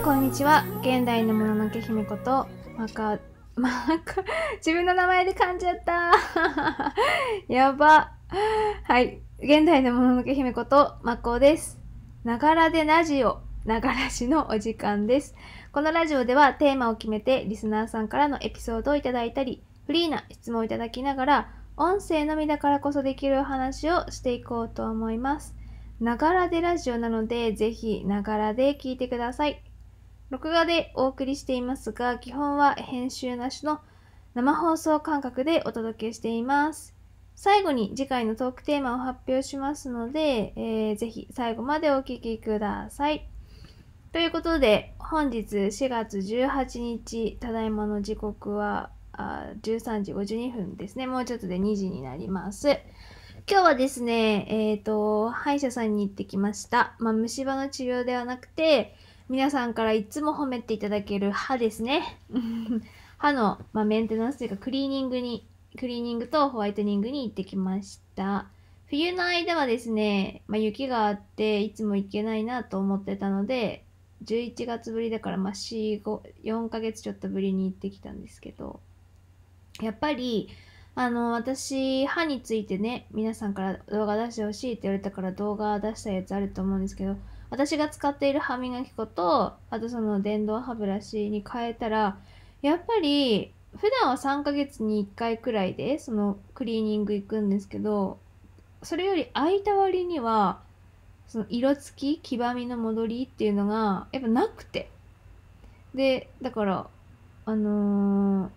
んこんにちは。現代のもののけ姫ことマカマカ自分の名前で噛んじゃった。やば。はい。現代のもののけ姫ことマコです。ながらでラジオながらしのお時間です。このラジオではテーマを決めてリスナーさんからのエピソードをいただいたりフリーな質問をいただきながら音声のみだからこそできるお話をしていこうと思います。ながらでラジオなので、ぜひながらで聞いてください。録画でお送りしていますが、基本は編集なしの生放送感覚でお届けしています。最後に次回のトークテーマを発表しますので、えー、ぜひ最後までお聴きください。ということで、本日4月18日、ただいまの時刻はあ13時52分ですね。もうちょっとで2時になります。今日はですね、えっ、ー、と、歯医者さんに行ってきました。まあ、虫歯の治療ではなくて、皆さんからいつも褒めていただける歯ですね。歯の、まあ、メンテナンスというか、クリーニングに、クリーニングとホワイトニングに行ってきました。冬の間はですね、まあ、雪があって、いつも行けないなと思ってたので、11月ぶりだから、まあ、4、5、4ヶ月ちょっとぶりに行ってきたんですけど、やっぱり、あの、私、歯についてね、皆さんから動画出してほしいって言われたから動画出したやつあると思うんですけど、私が使っている歯磨き粉と、あとその電動歯ブラシに変えたら、やっぱり、普段は3ヶ月に1回くらいで、そのクリーニング行くんですけど、それより空いた割には、その色付き、黄ばみの戻りっていうのが、やっぱなくて。で、だから、あのー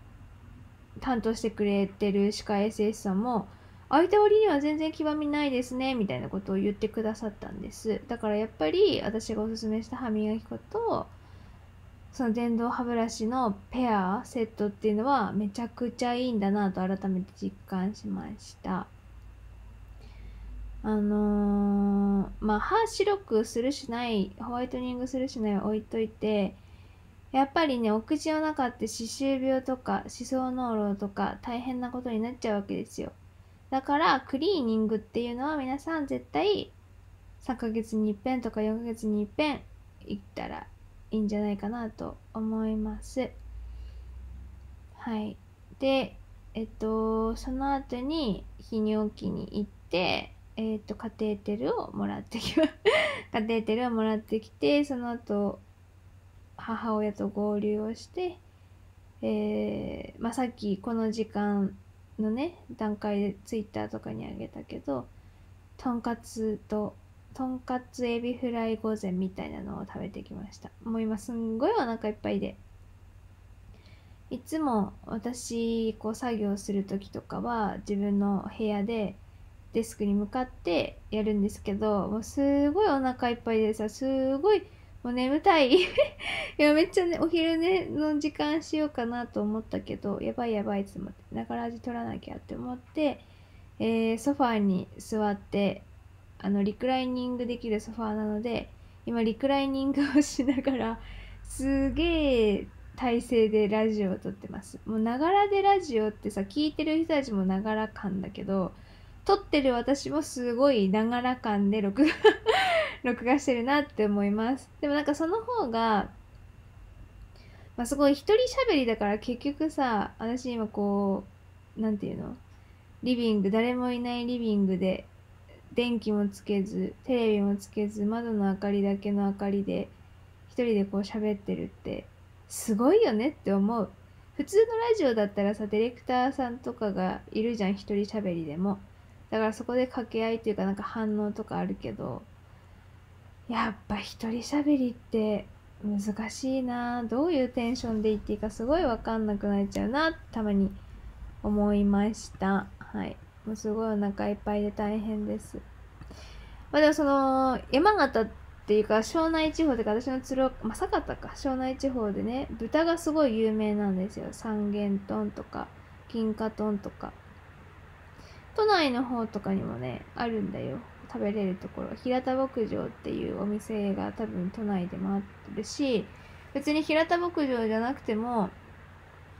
担当してくれてる歯科衛生士さんも空いた折には全然黄ばみないですねみたいなことを言ってくださったんですだからやっぱり私がおすすめした歯磨き粉とその電動歯ブラシのペアセットっていうのはめちゃくちゃいいんだなと改めて実感しましたあのー、まあ歯白くするしないホワイトニングするしない置いといてやっぱりね、お口の中って歯周病とか歯槽膿漏とか大変なことになっちゃうわけですよ。だから、クリーニングっていうのは皆さん絶対3ヶ月に一遍とか4ヶ月に一遍行ったらいいんじゃないかなと思います。はい。で、えっと、その後に泌尿器に行って、えっと、カテーテルをもらってきま、カテーテルをもらってきて、その後、母親と合流をして、えー、まあ、さっきこの時間のね段階でツイッターとかにあげたけどとんかつととんかつエビフライ御膳みたいなのを食べてきました。もう今すんごいお腹いっぱいで。いつも私こう作業する時とかは自分の部屋でデスクに向かってやるんですけどもうすごいお腹いっぱいでさすごいもう眠たい いや、めっちゃね、お昼寝の時間しようかなと思ったけど、やばいやばいって思って、ながら味取らなきゃって思って、えー、ソファーに座って、あの、リクライニングできるソファーなので、今、リクライニングをしながら、すげえ体勢でラジオを撮ってます。もう、ながらでラジオってさ、聞いてる人たちもながら感だけど、撮ってる私もすごいながら感で録画録画してるなって思います。でもなんかその方が、まあ、すごい一人喋りだから結局さ、私今こう、なんていうのリビング、誰もいないリビングで、電気もつけず、テレビもつけず、窓の明かりだけの明かりで、一人でこう喋ってるって、すごいよねって思う。普通のラジオだったらさ、ディレクターさんとかがいるじゃん、一人喋りでも。だからそこで掛け合いっていうかなんか反応とかあるけど、やっぱ一人喋りって難しいな。どういうテンションで言っていいかすごいわかんなくなっちゃうなたまに思いました。はい。もうすごいお腹いっぱいで大変です。まあでもその山形っていうか庄内地方というか私の鶴岡、まあ、酒田か。庄内地方でね豚がすごい有名なんですよ。三元豚とか金華豚とか。都内の方とかにもねあるんだよ。食べれるところ平田牧場っていうお店が多分都内でもあるし別に平田牧場じゃなくても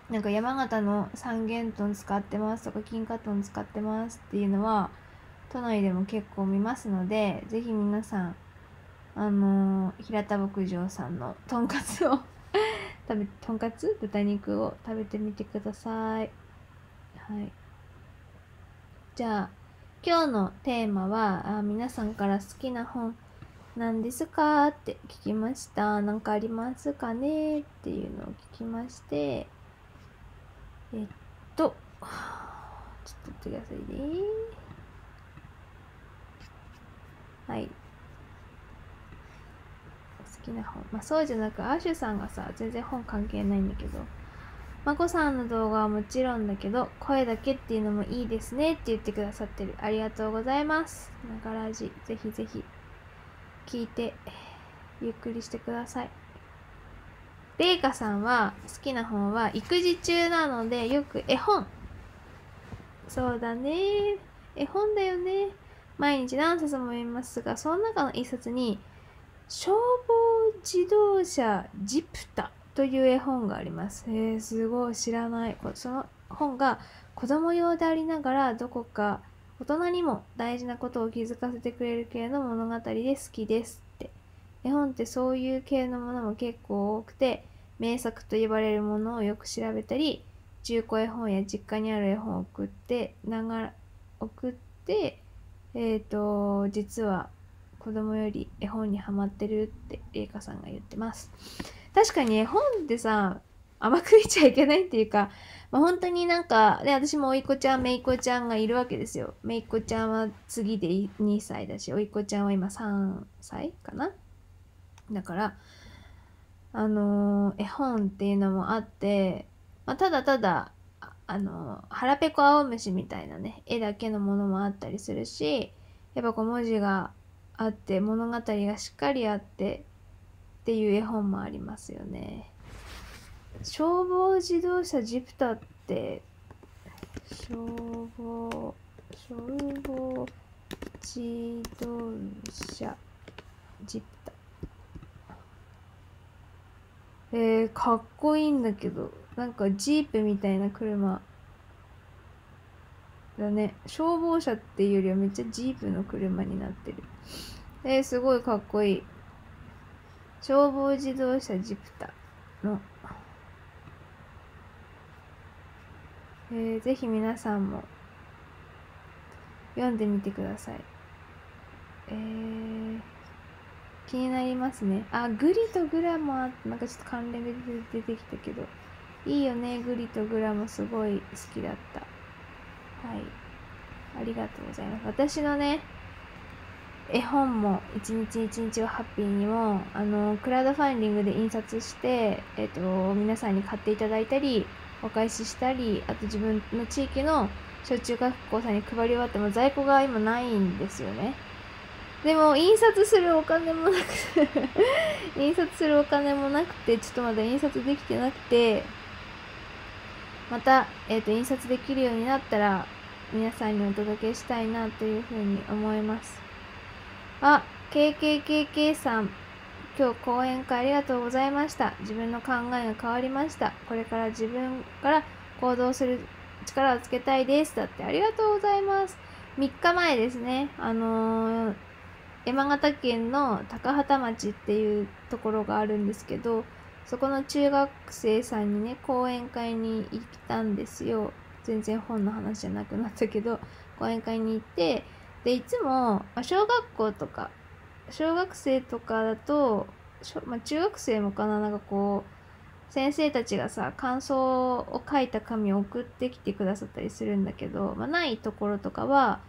なんか山形の三元豚使ってますとか金華豚使ってますっていうのは都内でも結構見ますのでぜひ皆さんあのー平田牧場さんのとんかつを 食べとんかつ豚肉を食べてみてください。はい。じゃあ今日のテーマはあ皆さんから好きな本何ですか？って聞きました。何かありますかね？っていうのを聞きまして。えっとちょっと待ってくださいね。はい。好きな本。まあそうじゃなくアシュさんがさ全然本関係ないんだけど。まこさんの動画はもちろんだけど声だけっていうのもいいですねって言ってくださってる。ありがとうございます。ながらじ。ぜひぜひ。聞いてゆっくりしてください。レイカさんは好きな本は育児中なのでよく絵本。そうだね。絵本だよね。毎日何冊も読みますがその中の一冊に消防自動車ジプタという絵本があります。えー、すごい知らない。その本が子供用でありながらどこか大人にも大事なことを気づかせてくれる系の物語で好きですって。絵本ってそういう系のものも結構多くて名作と呼ばれるものをよく調べたり中古絵本や実家にある絵本を送ってながら送ってえっ、ー、と実は子供より絵本にハマってるって麗華さんが言ってます。確かに絵本ってさ、甘く見ちゃいけないっていうか、まあ、本当になんか、で、私もおいこちゃん、めいこちゃんがいるわけですよ。めいこちゃんは次で2歳だし、おいこちゃんは今3歳かな？だから、あのー、絵本っていうのもあって、まあ、ただただ、あのー、腹ペコ青虫みたいなね、絵だけのものもあったりするし、やっぱこう文字があって物語がしっかりあってっていう絵本もありますよね。消防自動車ジプタって消防消防自動車ジプタえー、かっこいいんだけどなんかジープみたいな車だね。消防車っていうよりはめっちゃジープの車になってる。えー、すごいかっこいい。消防自動車ジプタの、えー、ぜひ皆さんも読んでみてください。えー、気になりますね。あグリとグラもなんかちょっと関連で出てきたけど。いいよねグリとグラもすごい好きだった。はい。ありがとうございます。私のね絵本も一日一日をハッピーにもあのクラウドファンディングで印刷して、えっと、皆さんに買っていただいたりお返ししたりあと自分の地域の小中学校さんに配り終わっても在庫が今ないんですよね。でも印刷するお金もなくて 印刷するお金もなくてちょっとまだ印刷できてなくてまた、えっと印刷できるようになったら皆さんにお届けしたいなというふうに思います。あ、KKKK さん。今日講演会ありがとうございました。自分の考えが変わりました。これから自分から行動する力をつけたいです。だってありがとうございます。3日前ですね。あのー、山形県の高畑町っていうところがあるんですけど、そこの中学生さんにね、講演会に行ったんですよ。全然本の話じゃなくなったけど、講演会に行って、でいつも、ま小学校とか小学生とかだと、まあ、中学生もかななんかこう先生たちがさ感想を書いた紙を送ってきてくださったりするんだけど、まあ、ないところとかは、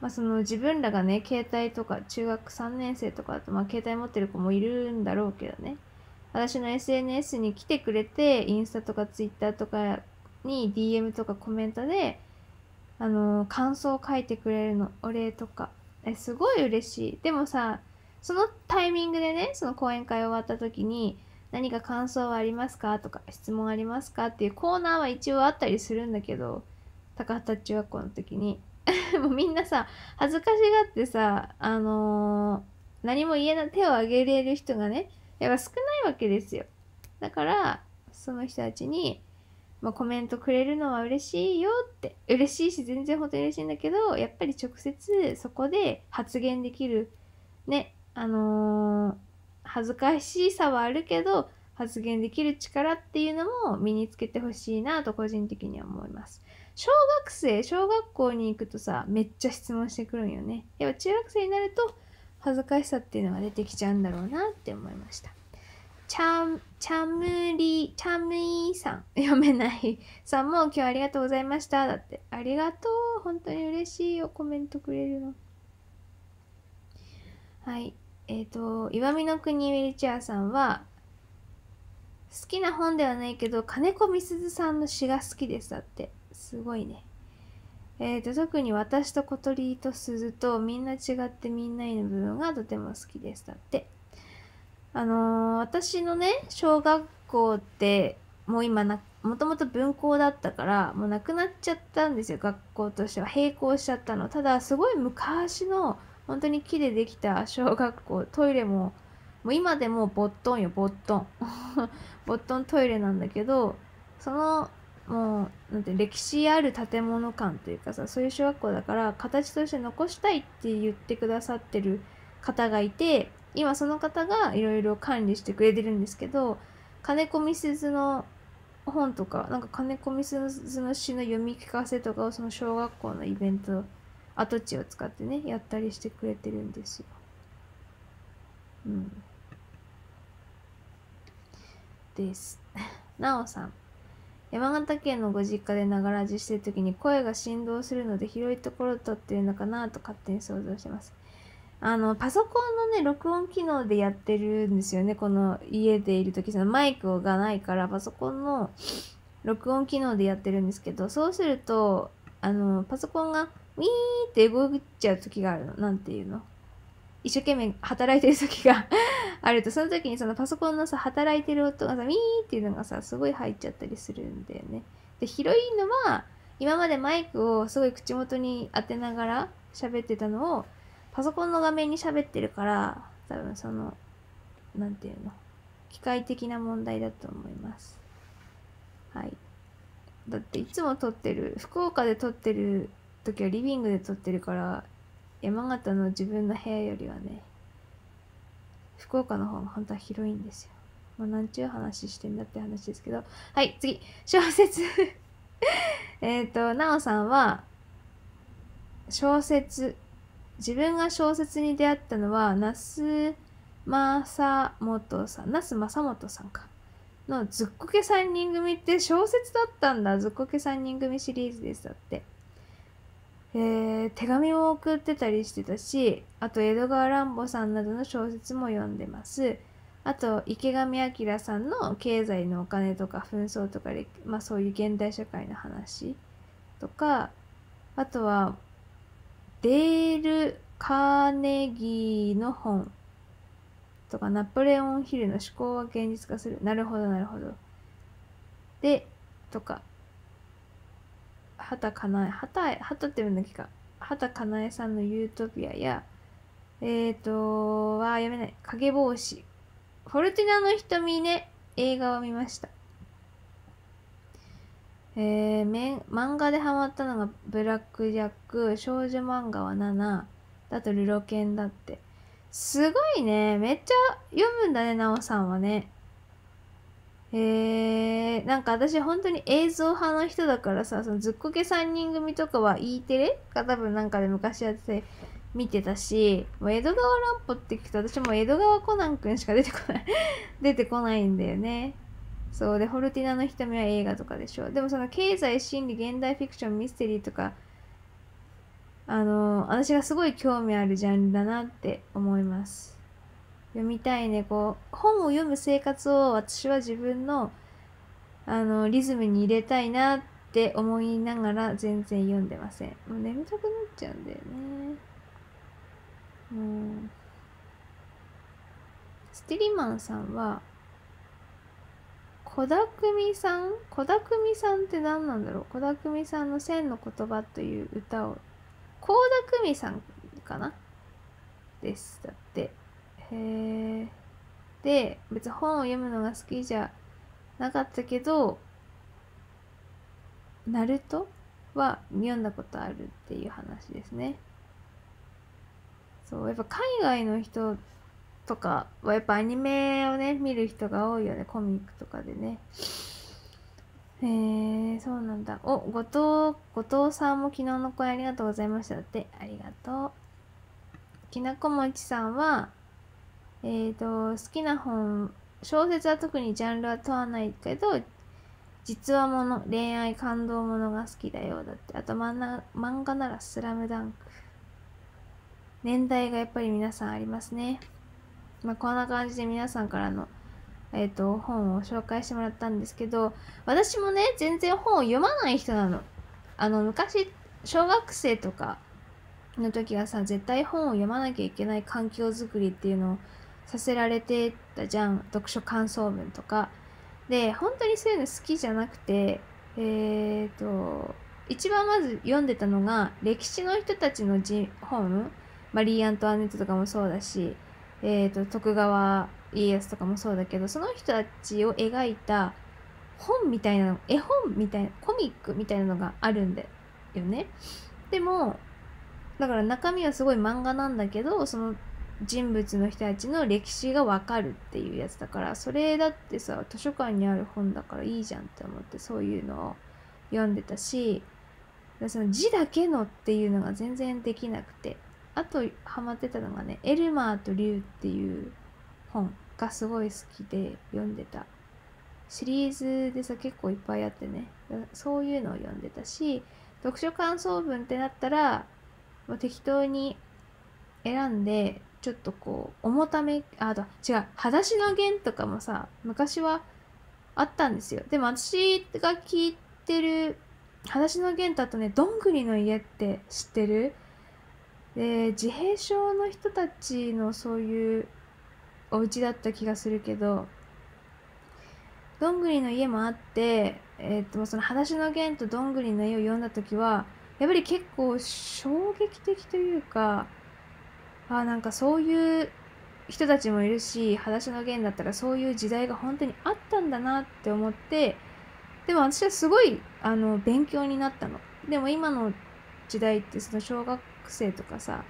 まあ、その自分らがね携帯とか中学3年生とかだと、まあ、携帯持ってる子もいるんだろうけどね。私の SNS に来てくれてインスタとかツイッターとかに DM とかコメントであの感想を書いてくれるのお礼とか。えすごい嬉しい。でもさそのタイミングでねその講演会終わった時に何か感想はありますかとか質問ありますかっていうコーナーは一応あったりするんだけど高畑中学校の時に。もうみんなさ恥ずかしがってさあのー、何も言えない手を挙げれる人がねやっぱ少ないわけですよ。だからその人たちにまあ、コメントくれるのは嬉しいよって嬉しいし全然本当に嬉しいんだけどやっぱり直接そこで発言できるねあのー恥ずかしさはあるけど発言できる力っていうのも身につけてほしいなと個人的には思います。小学生、小学校に行くとさ、めっちゃ質問してくるんよね。やっぱ中学生になると恥ずかしさっていうのが出てきちゃうんだろうなって思いました。チャチャムリ、チャムイさん、読めないさんも今日ありがとうございました。だって、ありがとう。本当に嬉しいよ、コメントくれるの。はい。えっ、と、岩見の国ウィルチェアさんは、好きな本ではないけど、金子みすずさんの詩が好きです。だって。すごいね。えっ、と、特に私と小鳥と鈴とみんな違ってみんないの部分がとても好きです。だって。あのー私のね、小学校って、もう今な、もともと分校だったから、もうなくなっちゃったんですよ、学校としては。閉校しちゃったの。ただ、すごい昔の、本当に木でできた小学校、トイレも、もう今でもボットンよ、ボットン。ボットントイレなんだけど、その、もう、なんて、歴史ある建物感というかさ、そういう小学校だから、形として残したいって言ってくださってる方がいて、今その方がいろいろ管理してくれてるんですけど、金子みすずの本とか、なんか金子みすずの詩の読み聞かせとかをその小学校のイベント、跡地を使ってね、やったりしてくれてるんですよ。うん。です。なおさん。山形県のご実家でながらじしてる時に声が振動するので広いところを撮ってるのかなと勝手に想像してます。あの、パソコンのね、録音機能でやってるんですよね。この家でいる時そのマイクがないから、パソコンの録音機能でやってるんですけど、そうすると、あの、パソコンがウィーって動いちゃう時があるの。なんていうの？一生懸命働いてる時が あると、その時にそのパソコンのさ、働いてる音がさ、ウィーっていうのがさ、すごい入っちゃったりするんだよね。で、広いのは、今までマイクをすごい口元に当てながら喋ってたのを、パソコンの画面に喋ってるから、多分その、なんていうの、機械的な問題だと思います。はい。だっていつも撮ってる、福岡で撮ってる時はリビングで撮ってるから、山形の自分の部屋よりはね、福岡の方が本当は広いんですよ。まあ、なんちゅう話してんだって話ですけど。はい、次。小説。えっと、なおさんは、小説。自分が小説に出会ったのは、那須正元さん、那須正元さんか。のずっこけ3人組って小説だったんだ。ずっこけ3人組シリーズです。だって。えー、手紙を送ってたりしてたし、あと江戸川乱歩さんなどの小説も読んでます。あと池上彰さんの経済のお金とか紛争とかで、まあそういう現代社会の話とか、あとはデール・カーネギーの本とかナポレオン・ヒルの思考は現実化する。なるほど、なるほど。で、とか、畑かなえ、畑、畑って言うんだっけか。畑かなえさんのユートピアや、えーと、は読めない。影帽子。フォルティナの瞳ね、映画を見ました。えー、漫画でハマったのがブラックジャック、少女漫画は7、だとルロケンだって。すごいね。めっちゃ読むんだね、なおさんはね。えー、なんか私本当に映像派の人だからさ、そのずっこけ3人組とかは E テレ？が多分なんかで昔やってて見てたし、もう江戸川乱歩って聞くと私も江戸川コナンくんしか出てこない 出てこないんだよね。そうで、ホルティナの瞳は映画とかでしょ。でもその経済、心理、現代フィクション、ミステリーとか、あの私がすごい興味あるジャンルだなって思います。読みたいね。こう、本を読む生活を私は自分の、あの、リズムに入れたいなって思いながら全然読んでません。もう眠たくなっちゃうんだよね。うん。ステリマンさんは、小田久美さん？小田久美さんって何なんだろう？小田久美さんの千の言葉という歌を、高田久美さんかな？です。だって。へえ。で、別に本を読むのが好きじゃなかったけど、ナルトは読んだことあるっていう話ですね。そう、やっぱ海外の人とかはやっぱアニメをね見る人が多いよねコミックとかでね。へえそうなんだ。お後藤後藤さんも昨日の声ありがとうございましただって。ありがとう。きなこもちさんはえっ、ー、と好きな本小説は特にジャンルは問わないけど実話もの恋愛感動ものが好きだよだって。あと漫画なら「スラムダンク。年代がやっぱり皆さんありますね。まあ、こんな感じで皆さんからの、えっ、ー、と、本を紹介してもらったんですけど、私もね、全然本を読まない人なの。あの、昔、小学生とかの時はさ、絶対本を読まなきゃいけない環境づくりっていうのをさせられてたじゃん。読書感想文とか。で、本当にそういうの好きじゃなくて、えっ、ー、と、一番まず読んでたのが、歴史の人たちの本、マリー・アントワネットとかもそうだし、えーと、徳川家康とかもそうだけどその人たちを描いた本みたいなの絵本みたいなコミックみたいなのがあるんだよね。でもだから中身はすごい漫画なんだけどその人物の人たちの歴史がわかるっていうやつだからそれだってさ図書館にある本だからいいじゃんって思ってそういうのを読んでたしその字だけのっていうのが全然できなくて。あとハマってたのがね「エルマーとリュウ」っていう本がすごい好きで読んでた。シリーズでさ結構いっぱいあってね。そういうのを読んでたし読書感想文ってなったらもう適当に選んでちょっとこう重ためあと違う「裸足の弦」とかもさ昔はあったんですよ。でも私が聞いてる「裸足の弦」とあとね「どんぐりの家」って知ってる？で自閉症の人たちのそういうお家だった気がするけどどんぐりの家もあって、えー、っとその「裸足の弦」と「どんぐりの家」を読んだ時はやっぱり結構衝撃的というかあなんかそういう人たちもいるし「裸足の弦」だったらそういう時代が本当にあったんだなって思ってでも私はすごいあの勉強になったの。でも今の時代ってその小学生とかさ、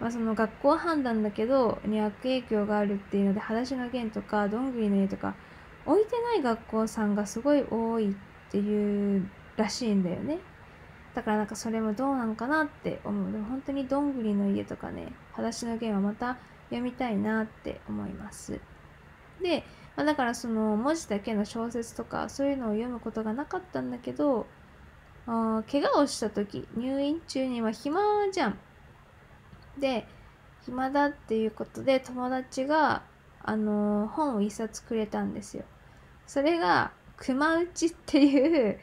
まあ、その学校判断だけどに悪影響があるっていうので裸足の弦とかどんぐりの家とか置いてない学校さんがすごい多いっていうらしいんだよね。だからなんかそれもどうなんかなって思う。でも本当にどんぐりの家とかね裸足の弦はまた読みたいなって思います。で、まあ、だからその文字だけの小説とかそういうのを読むことがなかったんだけど怪我をした時入院中には暇じゃん。で暇だっていうことで友達が、あのー、本を一冊くれたんですよ。それが熊内っていう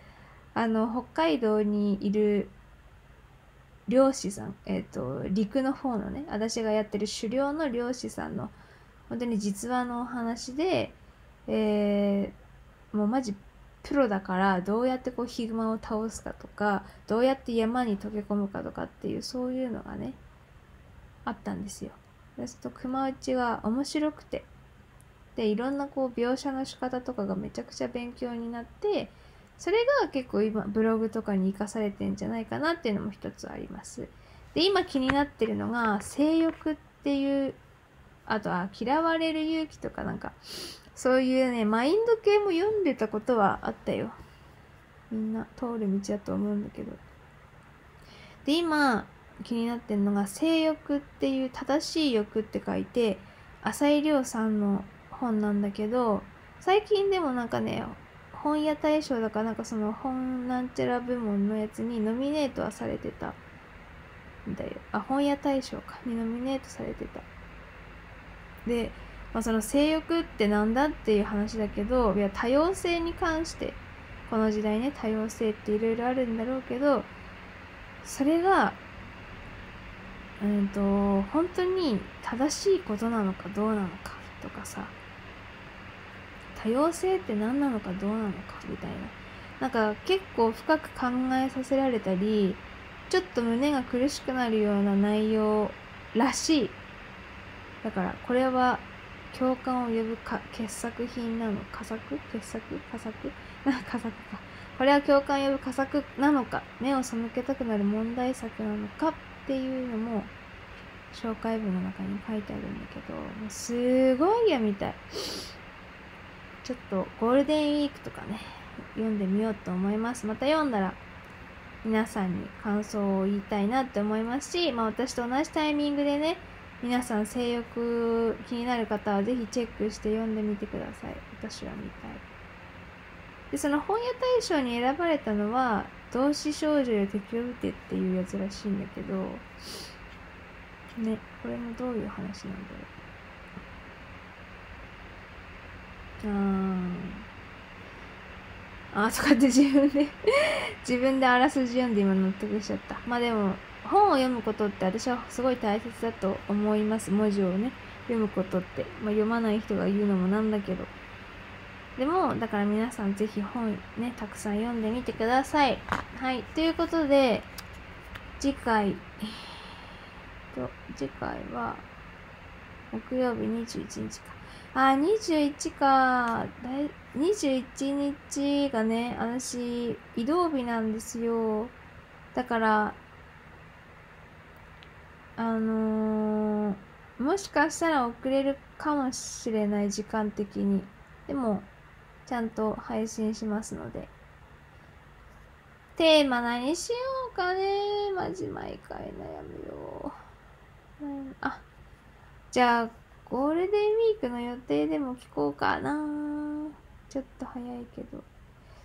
あの北海道にいる漁師さん、えっ、ー、と陸の方のね私がやってる狩猟の漁師さんの本当に実話のお話で、えー、もうマジプロだからどうやってこうヒグマを倒すかとかどうやって山に溶け込むかとかっていうそういうのがねあったんですよ。でと熊内が面白くてでいろんなこう描写の仕方とかがめちゃくちゃ勉強になってそれが結構今ブログとかに生かされてんじゃないかなっていうのも一つあります。で今気になってるのが性欲っていうあとは嫌われる勇気とかなんかそういうね、マインド系も読んでたことはあったよ。みんな通る道だと思うんだけど。で、今気になってるのが、性欲っていう正しい欲って書いて、浅井亮さんの本なんだけど、最近でもなんかね、本屋大賞だからなんかその本なんちゃら部門のやつにノミネートはされてたんだよ。あ、本屋大賞かにノミネートされてた。で、まあ、その性欲ってなんだっていう話だけどいや多様性に関してこの時代ね多様性っていろいろあるんだろうけどそれがうんと本当に正しいことなのかどうなのかとかさ多様性って何なのかどうなのかみたいな。なんか結構深く考えさせられたりちょっと胸が苦しくなるような内容らしい。だからこれは共感を呼ぶか傑作品なの？佳作？傑作？佳作？な 佳作か。これは共感を呼ぶ佳作なのか。目を背けたくなる問題作なのかっていうのも紹介文の中に書いてあるんだけど、もうすごい読みたい。ちょっとゴールデンウィークとかね、読んでみようと思います。また読んだら皆さんに感想を言いたいなって思いますし、まあ私と同じタイミングでね、皆さん性欲気になる方はぜひチェックして読んでみてください。私は見たい。で、その本屋大賞に選ばれたのは、同志少女よ敵を撃てっていうやつらしいんだけど、ね、これもどういう話なんだろう。あー。あーとかって自分で 自分であらすじ読んで今納得しちゃった。まあでも、本を読むことって私はすごい大切だと思います。文字をね、読むことって。まあ読まない人が言うのもなんだけど。でも、だから皆さんぜひ本ね、たくさん読んでみてください。はい。ということで、次回、と、次回は、木曜日21日か。あ、21か。21日がね、私、移動日なんですよ。だから、あのー、もしかしたら遅れるかもしれない時間的に。でも、ちゃんと配信しますので。テーマ何しようかね。マジ毎回悩むよ。あ、じゃあ、ゴールデンウィークの予定でも聞こうかな。ちょっと早いけど。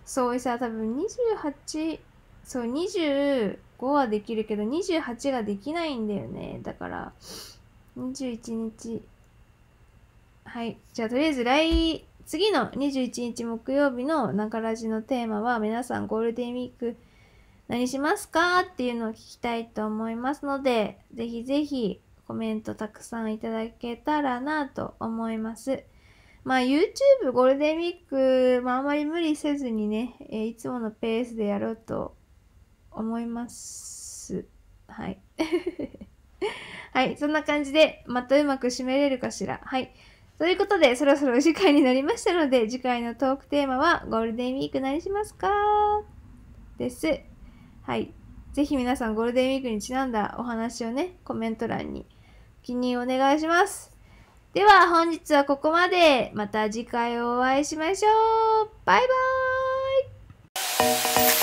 そうさ、多分28、そう20、5はできるけど、28ができないんだよね。だから、21日。はい。じゃあ、とりあえず来、次の21日木曜日の中ラジのテーマは、皆さんゴールデンウィーク何しますかっていうのを聞きたいと思いますので、ぜひぜひコメントたくさんいただけたらなと思います。まあ YouTube ゴールデンウィーク、まああまり無理せずにね、え、いつものペースでやろうと思います。はい。はい、そんな感じで、またうまく締めれるかしら。はい。ということで、そろそろお時間になりましたので、次回のトークテーマは、ゴールデンウィーク何しますか？です。はい。ぜひ皆さんゴールデンウィークにちなんだお話をね、コメント欄に記入お願いします。では本日はここまで。また次回お会いしましょう。バイバーイ